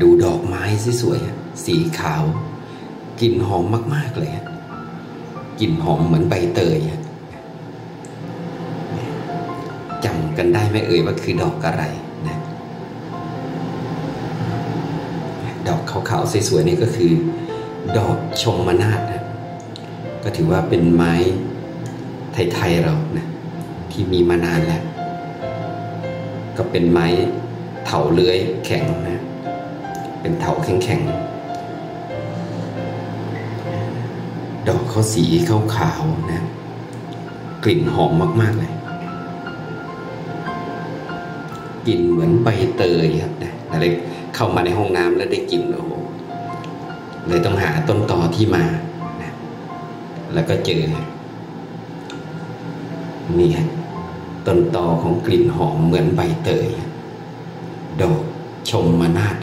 ดูดอกไม้สวยๆสีขาวกลิ่นหอมมาก ๆ เลยกลิ่นหอมเหมือนใบเตยจำกันได้ไหมเอ่ยว่าคือดอกอะไรนะดอกขาวๆสวยๆนี่ก็คือ ดอกชมมนาฏนะก็ถือว่าเป็นไม้ไทยๆเรานะที่มีมานานแล้ว ก็เป็นไม้เถาเลื้อยแข็งนะ เป็นเถาแข็งๆ ดอกเขาสีขาวๆนะ กลิ่นหอมมากๆเลยกลิ่นเหมือนใบเตยครับนะอะไรเข้ามาในห้องน้ำแล้วได้กลิ่นโอ้โหเลยต้องหาต้นตอที่มานะแล้วก็เจอ นี่ต้นตอของกลิ่นหอมเหมือนใบเตย ดอกชมมานาฏ